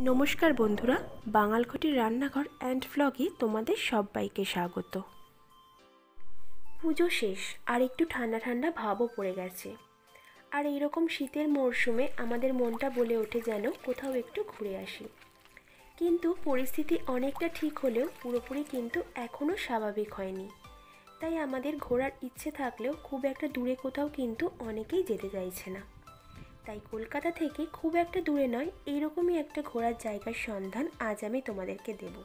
নমস্কার বন্ধুরা বাঙালঘটির রান্নাঘর অ্যান্ড ভ্লগে তোমাদের সবাইকে স্বাগত। পুজো শেষ, আর একটু ঠান্ডা ঠান্ডা ভাবও পড়ে গেছে। আর এইরকম শীতের মরশুমে আমাদের মনটা বলে ওঠে যেন কোথাও একটু ঘুরে আসি। কিন্তু পরিস্থিতি অনেকটা ঠিক হলেও পুরোপুরি কিন্তু এখনও স্বাভাবিক হয়নি। তাই আমাদের ঘোরার ইচ্ছে থাকলেও খুব একটা দূরে কোথাও কিন্তু অনেকেই যেতে চাইছে না। তাই কলকাতা থেকে খুব একটা দূরে নয় এইরকমই একটা ঘোরার জায়গার সন্ধান আজ আমি তোমাদেরকে দেব।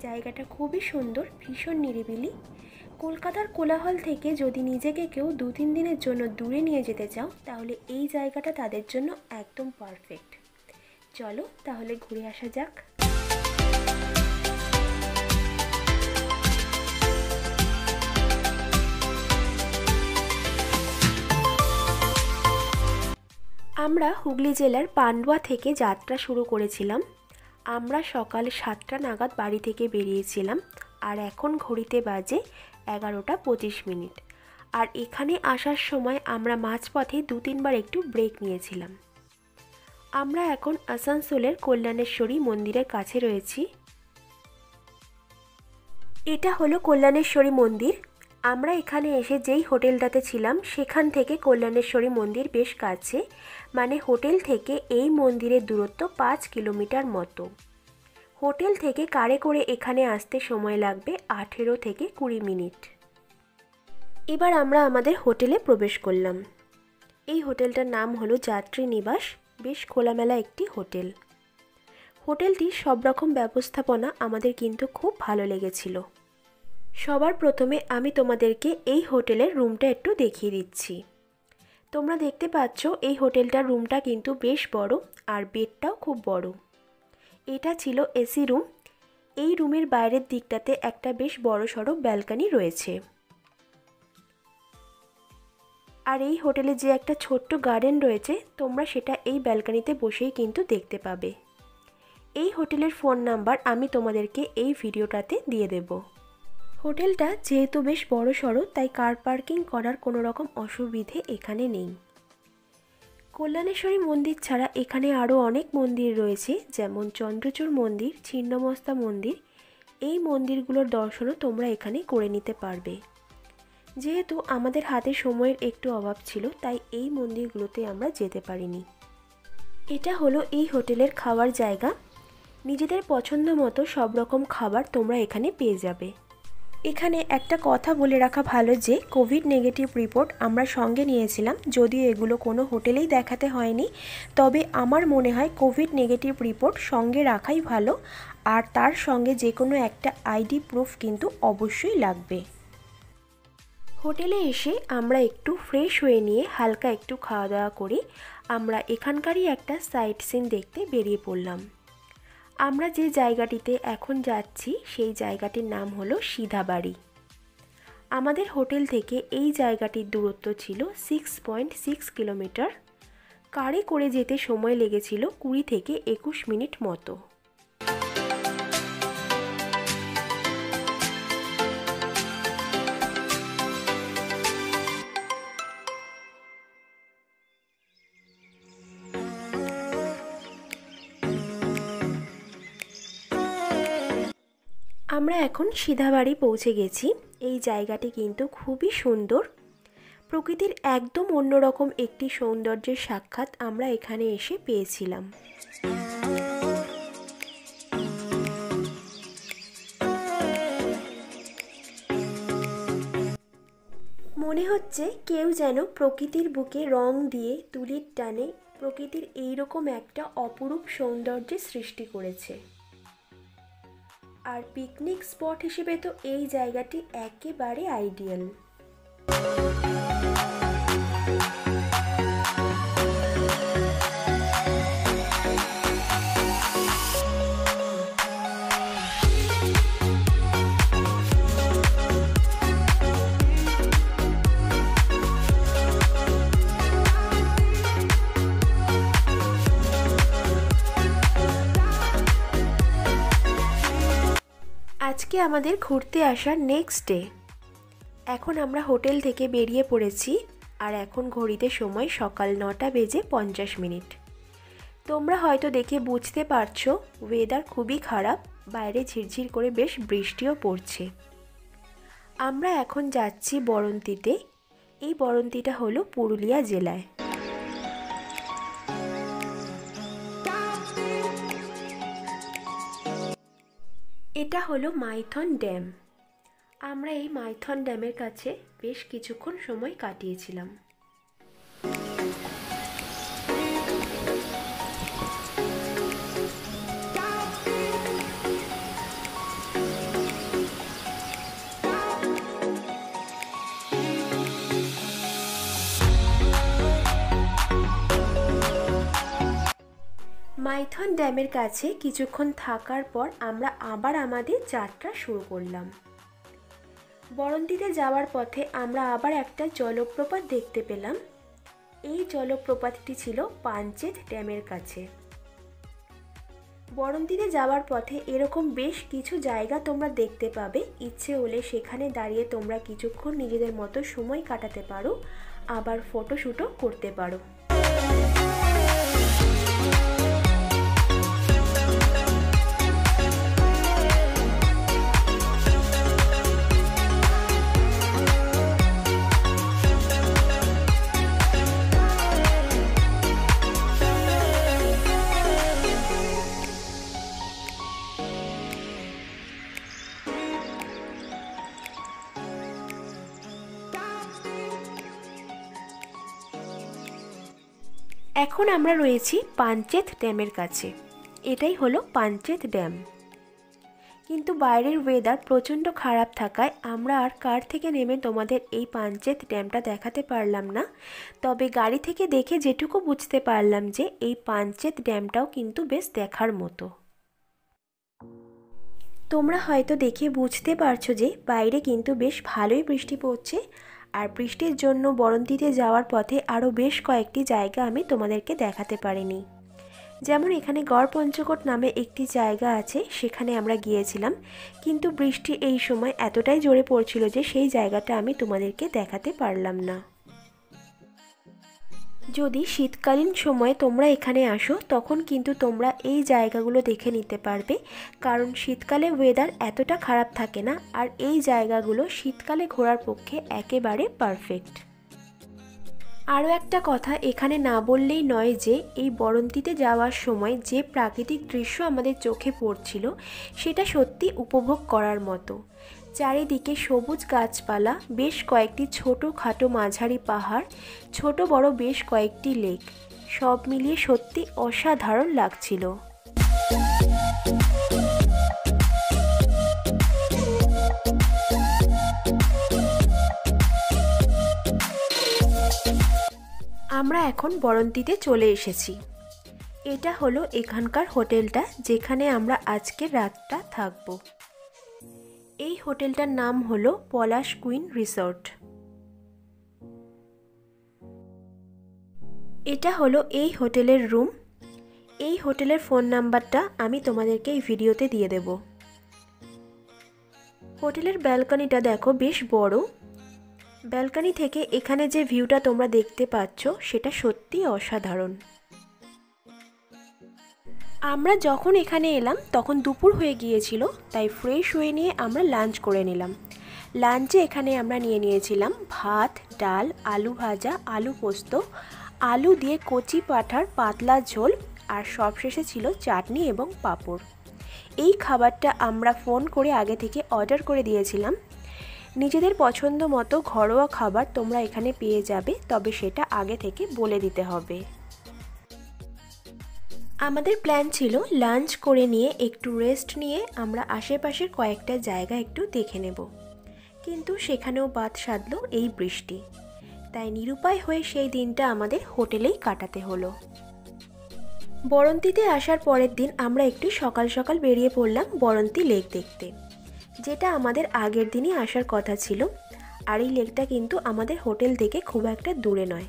জায়গাটা খুবই সুন্দর, ভীষণ নিরিবিলি। কলকাতার কোলাহল থেকে যদি নিজেকে কেউ দু তিন দিনের জন্য দূরে নিয়ে যেতে চাও, তাহলে এই জায়গাটা তাদের জন্য একদম পারফেক্ট চলো তাহলে ঘুরে আসা যাক। আমরা হুগলি জেলার পান্ডুয়া থেকে যাত্রা শুরু করেছিলাম। আমরা সকাল সাতটা নাগাদ বাড়ি থেকে বেরিয়েছিলাম আর এখন ঘড়িতে বাজে এগারোটা পঁচিশ মিনিট। আর এখানে আসার সময় আমরা মাঝপথে দু তিনবার একটু ব্রেক নিয়েছিলাম। আমরা এখন আসানসোলের কল্যাণেশ্বরী মন্দিরের কাছে রয়েছি। এটা হলো কল্যাণেশ্বরী মন্দির। আমরা এখানে এসে যেই হোটেলটাতে ছিলাম, সেখান থেকে কল্যাণেশ্বরী মন্দির বেশ কাছে মানে হোটেল থেকে এই মন্দিরের দূরত্ব পাঁচ কিলোমিটার মতো। হোটেল থেকে কারে করে এখানে আসতে সময় লাগবে আঠেরো থেকে কুড়ি মিনিট। এবার আমরা আমাদের হোটেলে প্রবেশ করলাম। এই হোটেলটার নাম হলো যাত্রী নিবাস, বেশ খোলামেলা একটি হোটেল। হোটেলটির সব রকম ব্যবস্থাপনা আমাদের কিন্তু খুব ভালো লেগেছিল। সবার প্রথমে আমি তোমাদেরকে এই হোটেলের রুমটা একটু দেখিয়ে দিচ্ছি। তোমরা দেখতে পাচ্ছ এই হোটেলটার রুমটা কিন্তু বেশ বড় আর বেডটাও খুব বড়। এটা ছিল এসি রুম। এই রুমের বাইরের দিকটাতে একটা বেশ বড় সড়ো ব্যালকানি রয়েছে। আর এই হোটেলে যে একটা ছোট্ট গার্ডেন রয়েছে, তোমরা সেটা এই ব্যালকানিতে বসেই কিন্তু দেখতে পাবে। এই হোটেলের ফোন নাম্বার আমি তোমাদেরকে এই ভিডিওটাতে দিয়ে দেবো। হোটেলটা যেহেতু বেশ বড় সড়ো, তাই কার পার্কিং করার কোনো রকম অসুবিধে এখানে নেই। কল্যাণেশ্বরী মন্দির ছাড়া এখানে আরও অনেক মন্দির রয়েছে, যেমন চন্দ্রচূড় মন্দির, ছিন্নমস্তা মন্দির। এই মন্দিরগুলোর দর্শনও তোমরা এখানে করে নিতে পারবে। যেহেতু আমাদের হাতে সময়ের একটু অভাব ছিল, তাই এই মন্দিরগুলোতে আমরা যেতে পারিনি। এটা হলো এই হোটেলের খাওয়ার জায়গা। নিজেদের পছন্দ মতো সব রকম খাবার তোমরা এখানে পেয়ে যাবে। এখানে একটা কথা বলে রাখা ভালো যে, কোভিড নেগেটিভ রিপোর্ট আমরা সঙ্গে নিয়েছিলাম, যদিও এগুলো কোনো হোটেলেই দেখাতে হয়নি। তবে আমার মনে হয় কোভিড নেগেটিভ রিপোর্ট সঙ্গে রাখাই ভালো, আর তার সঙ্গে যে কোনো একটা আইডি প্রুফ কিন্তু অবশ্যই লাগবে। হোটেলে এসে আমরা একটু ফ্রেশ হয়ে নিয়ে হালকা একটু খাওয়া দাওয়া করে, আমরা এখানকারই একটা সাইট সিন দেখতে বেরিয়ে পড়লাম। আমরা যে জায়গাটিতে এখন যাচ্ছি, সেই জায়গাটির নাম হলো সিধাবাড়ি। আমাদের হোটেল থেকে এই জায়গাটির দূরত্ব ছিল সিক্স পয়েন্ট সিক্স কিলোমিটার। কারে করে যেতে সময় লেগেছিল কুড়ি থেকে একুশ মিনিট মতো। আমরা এখন সিধাবাড়ি পৌঁছে গেছি। এই জায়গাটি কিন্তু খুবই সুন্দর। প্রকৃতির একদম অন্যরকম একটি সৌন্দর্যের সাক্ষাৎ আমরা এখানে এসে পেয়েছিলাম। মনে হচ্ছে কেউ যেন প্রকৃতির বুকে রং দিয়ে তুলির টানে প্রকৃতির এইরকম একটা অপরূপ সৌন্দর্যের সৃষ্টি করেছে। আর পিকনিক স্পট হিসেবে তো এই জায়গাটি একেবারে আইডিয়াল আজকে আমাদের ঘুরতে আসার নেক্সট ডে এখন আমরা হোটেল থেকে বেরিয়ে পড়েছি আর এখন ঘড়িতে সময় সকাল নটা বেজে পঞ্চাশ মিনিট। তোমরা হয়তো দেখে বুঝতে পারছ ওয়েদার খুবই খারাপ, বাইরে ঝিরঝির করে বেশ বৃষ্টিও পড়ছে। আমরা এখন যাচ্ছি বরন্তিতে। এই বরন্তিটা হলো পুরুলিয়া জেলায়। হলো মাইথন ড্যাম। আমরা এই মাইথন ড্যামের কাছে বেশ কিছুক্ষণ সময় কাটিয়েছিলাম। মাইথন ড্যামের কাছে কিছুক্ষণ থাকার পর আমরা আবার আমাদের যাত্রা শুরু করলাম। বরন্তিতে যাওয়ার পথে আমরা আবার একটা জলপ্রপাত দেখতে পেলাম। এই জলপ্রপাতটি ছিল পাঞ্চেত ড্যামের কাছে। বরন্তিতে যাওয়ার পথে এরকম বেশ কিছু জায়গা তোমরা দেখতে পাবে। ইচ্ছে হলে সেখানে দাঁড়িয়ে তোমরা কিছুক্ষণ নিজেদের মতো সময় কাটাতে পারো, আবার ফটোশ্যুটও করতে পারো। এখন আমরা রয়েছি পাঞ্চেত ড্যামের কাছে। এটাই হলো পাঞ্চেত ড্যাম। কিন্তু বাইরের ওয়েদার প্রচণ্ড খারাপ থাকায় আমরা আর কার থেকে নেমে তোমাদের এই পাঞ্চেত ড্যামটা দেখাতে পারলাম না। তবে গাড়ি থেকে দেখে যেটুকু বুঝতে পারলাম যে এই পাঞ্চেত ড্যামটাও কিন্তু বেশ দেখার মতো। তোমরা হয়তো দেখে বুঝতে পারছ যে বাইরে কিন্তু বেশ ভালোই বৃষ্টি পড়ছে। আর বৃষ্টির জন্য বরন্তিতে যাওয়ার পথে আরও বেশ কয়েকটি জায়গা আমি তোমাদেরকে দেখাতে পারিনি। যেমন এখানে গড় পঞ্চকোট নামে একটি জায়গা আছে, সেখানে আমরা গিয়েছিলাম। কিন্তু বৃষ্টি এই সময় এতটাই জোরে পড়ছিল যে সেই জায়গাটা আমি তোমাদেরকে দেখাতে পারলাম না। যদি শীতকালীন সময়ে তোমরা এখানে আসো, তখন কিন্তু তোমরা এই জায়গাগুলো দেখে নিতে পারবে। কারণ শীতকালে ওয়েদার এতটা খারাপ থাকে না, আর এই জায়গাগুলো শীতকালে ঘোরার পক্ষে একেবারে পারফেক্ট আরও একটা কথা, এখানে না বললেই নয় যে, এই বরন্তিতে যাওয়ার সময় যে প্রাকৃতিক দৃশ্য আমাদের চোখে পড়ছিল, সেটা সত্যি উপভোগ করার মতো। চারিদিকে সবুজ গাছপালা, বেশ কয়েকটি ছোট খাটো মাঝারি পাহাড়, ছোট বড় বেশ কয়েকটি লেক। সব মিলিয়ে সত্যি অসাধারণ লাগছিল। আমরা এখন বরন্তিতে চলে এসেছি। এটা হলো এখানকার হোটেলটা, যেখানে আমরা আজকের রাতটা থাকব। এই হোটেলটার নাম হলো পলাশ কুইন রিসর্ট। এটা হলো এই হোটেলের রুম। এই হোটেলের ফোন নাম্বারটা আমি তোমাদেরকে এই ভিডিওতে দিয়ে দেব। হোটেলের ব্যালকনিটা দেখো বেশ বড়। ব্যালকনি থেকে এখানে যে ভিউটা তোমরা দেখতে পাচ্ছ, সেটা সত্যি অসাধারণ। আমরা যখন এখানে এলাম, তখন দুপুর হয়ে গিয়েছিল, তাই ফ্রেশ হয়ে নিয়ে আমরা লাঞ্চ করে নিলাম। লাঞ্চে এখানে আমরা নিয়ে নিয়েছিলাম ভাত, ডাল, আলু ভাজা, আলু পোস্ত, আলু দিয়ে কচি পাঠার পাতলা ঝোল, আর সবশেষে ছিল চাটনি এবং পাঁপড়। এই খাবারটা আমরা ফোন করে আগে থেকে অর্ডার করে দিয়েছিলাম। নিজেদের পছন্দ মতো ঘরোয়া খাবার তোমরা এখানে পেয়ে যাবে, তবে সেটা আগে থেকে বলে দিতে হবে। আমাদের প্ল্যান ছিল লাঞ্চ করে নিয়ে, একটু রেস্ট নিয়ে আমরা আশেপাশের কয়েকটা জায়গা একটু দেখে নেব। কিন্তু সেখানেও বাদ সাধলো এই বৃষ্টি। তাই নিরুপায় হয়ে সেই দিনটা আমাদের হোটেলেই কাটাতে হলো। বরন্তিতে আসার পরের দিন আমরা একটু সকাল সকাল বেরিয়ে পড়লাম বরন্তি লেক দেখতে। যেটা আমাদের আগের দিনই আসার কথা ছিল। আর এই লেকটা কিন্তু আমাদের হোটেল থেকে খুব একটা দূরে নয়।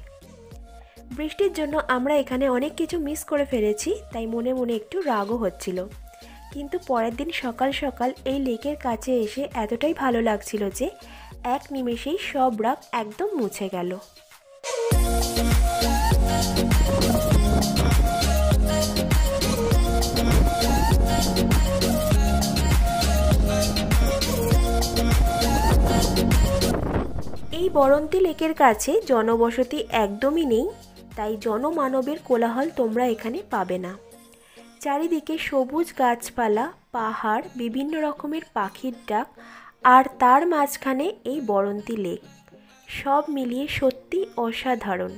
বৃষ্টির জন্য আমরা এখানে অনেক কিছু মিস করে ফেলেছি, তাই মনে মনে একটু রাগও হচ্ছিল। কিন্তু পরের দিন সকাল সকাল এই লেকের কাছে এসে এতটাই ভালো লাগছিল যে এক নিমেষেই সব রাগ একদম মুছে গেল। এই বরন্তি লেকের কাছে জনবসতি একদমই নেই তাই জনমানবের কোলাহল তোমরা এখানে পাবে না। চারিদিকে সবুজ গাছপালা, পাহাড়, বিভিন্ন রকমের পাখির ডাক, আর তার মাঝখানে এই বরন্তি লেক। সব মিলিয়ে সত্যি অসাধারণ।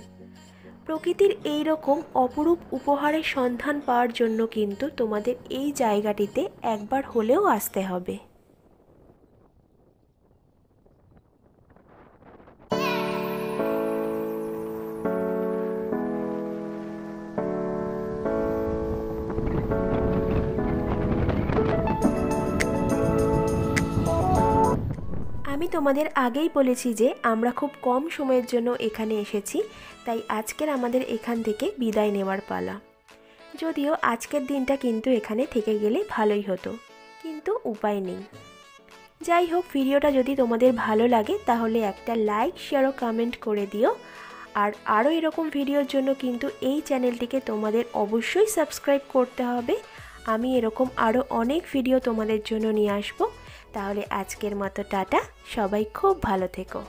প্রকৃতির এই রকম অপরূপ উপহারের সন্ধান পাওয়ার জন্য কিন্তু তোমাদের এই জায়গাটিতে একবার হলেও আসতে হবে। আমি তোমাদের আগেই বলেছি যে আমরা খুব কম সময়ের জন্য এখানে এসেছি, তাই আজকের আমাদের এখান থেকে বিদায় নেওয়ার পালা। যদিও আজকের দিনটা কিন্তু এখানে থেকে গেলে ভালোই হতো, কিন্তু উপায় নেই। যাই হোক, ভিডিওটা যদি তোমাদের ভালো লাগে, তাহলে একটা লাইক শেয়ার ও কমেন্ট করে দিও। আর আরও এরকম ভিডিওর জন্য কিন্তু এই চ্যানেলটিকে তোমাদের অবশ্যই সাবস্ক্রাইব করতে হবে। আমি এরকম আরও অনেক ভিডিও তোমাদের জন্য নিয়ে আসব। তাহলে আজকের মতো টাটা। সবাই খুব ভালো থেকো।